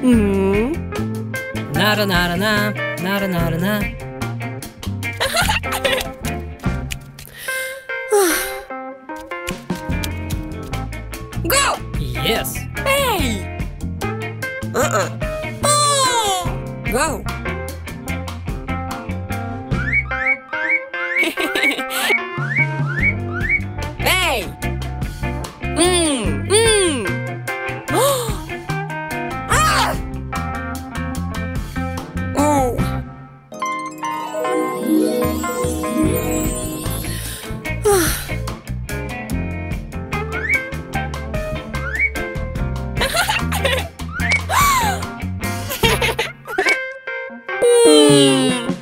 Hmm. Nara nara na, nara nara na. Go! Yes. Hey! Uh-uh. Oh! Go! Tchauzinho!